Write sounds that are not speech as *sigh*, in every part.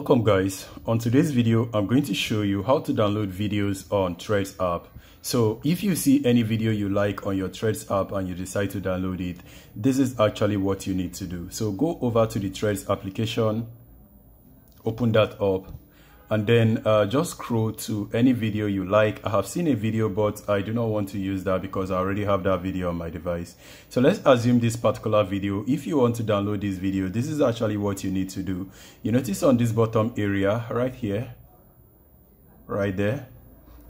Welcome guys, on today's video I'm going to show you how to download videos on Threads app. So if you see any video you like on your Threads app and you decide to download it, this is actually what you need to do. So go over to the Threads application, open that up and then uh, just scroll to any video you like. I have seen a video, but I do not want to use that because I already have that video on my device. So let's assume this particular video. If you want to download this video, this is actually what you need to do. You notice on this bottom area right here, right there,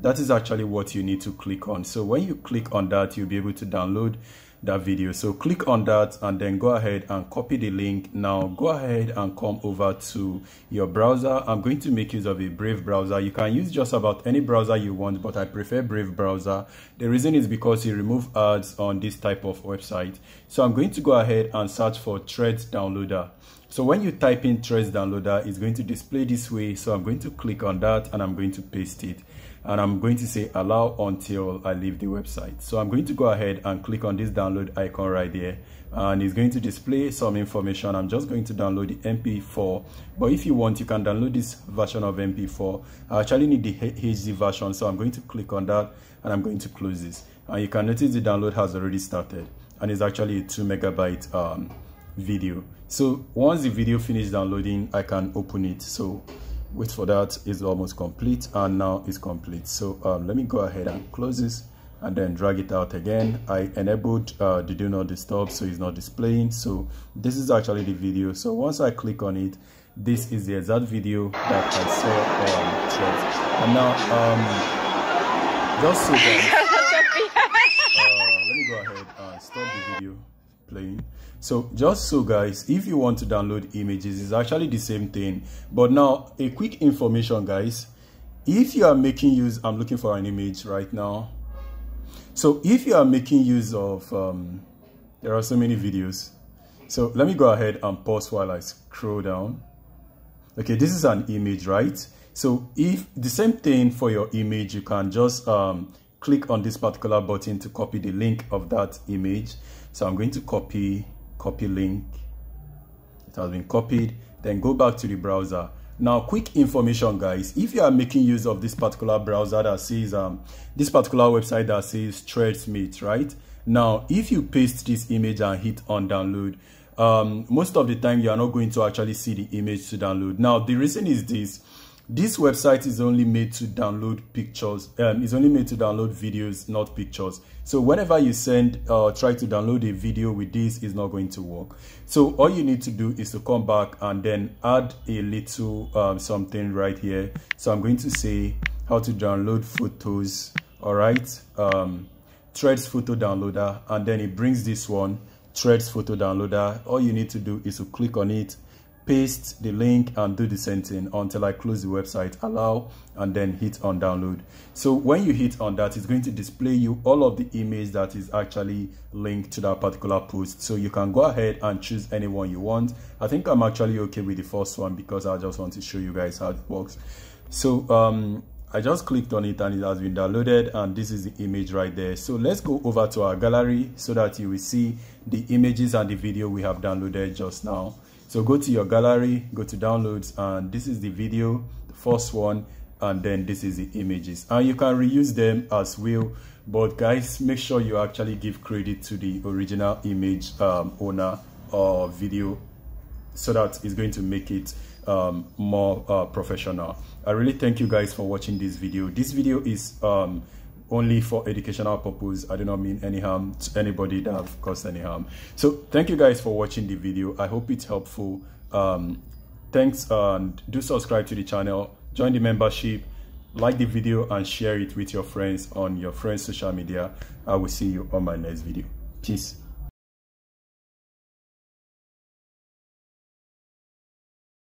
that is actually what you need to click on. So when you click on that, you'll be able to download that video. So click on that and then go ahead and copy the link. Now go ahead and come over to your browser. I'm going to make use of a brave browser. You can use just about any browser you want but i prefer brave browser. The reason is because you remove ads on this type of website. So i'm going to go ahead and search for threads downloader. So when you type in threads downloader it's going to display this way. So i'm going to click on that and i'm going to paste it. And I'm going to say allow until I leave the website. So I'm going to go ahead and click on this download icon right there and it's going to display some information. I'm just going to download the MP4 but if you want you can download this version of MP4. I actually need the HD version so I'm going to click on that and I'm going to close this and you can notice the download has already started and it's actually a 2 megabyte um, video. So once the video finishes downloading I can open it. So wait for that it's almost complete and now it's complete so um, let me go ahead and close this and then drag it out again. I enabled uh, the do not disturb so it's not displaying. So this is actually the video. So once i click on it this is the exact video that i saw on threads. And now um just so that *laughs* uh, let me go ahead and stop the video playing. So just so guys if you want to download images it's actually the same thing. But now a quick information guys. If you are making use i'm looking for an image right now so if you are making use of um, there are so many videos. So let me go ahead and pause while i scroll down. Okay this is an image right? So if the same thing for your image you can just um, click on this particular button to copy the link of that image. So i'm going to copy copy link. It has been copied. Then go back to the browser now quick information guys. If you are making use of this particular browser that says um this particular website that says threadsmith right? Now if you paste this image and hit on download um most of the time you are not going to actually see the image to download. Now the reason is this this website is only made to download pictures um, it's only made to download videos not pictures. So whenever you send uh, try to download a video with this is not going to work. So all you need to do is to come back and then add a little um, something right here. So i'm going to say how to download photos all right? Um, threads photo downloader and then it brings this one threads photo downloader. All you need to do is to click on it paste the link and do the same thing until I close the website, allow, and then hit on download. So when you hit on that, it's going to display you all of the image that is actually linked to that particular post. So you can go ahead and choose any one you want. I think I'm actually okay with the first one because I just want to show you guys how it works. So um, I just clicked on it and it has been downloaded and this is the image right there. So let's go over to our gallery so that you will see the images and the video we have downloaded just now. So go to your gallery, go to downloads, and this is the video, the first one, and then this is the images. And you can reuse them as well. But guys, make sure you actually give credit to the original image um, owner or video so that it's going to make it um, more uh, professional. I really thank you guys for watching this video. This video is um, only for educational purpose. I do not mean any harm to anybody that have caused any harm. So thank you guys for watching the video. I hope it's helpful. Um, thanks and do subscribe to the channel, join the membership, like the video and share it with your friends on your friends social media. I will see you on my next video. Peace.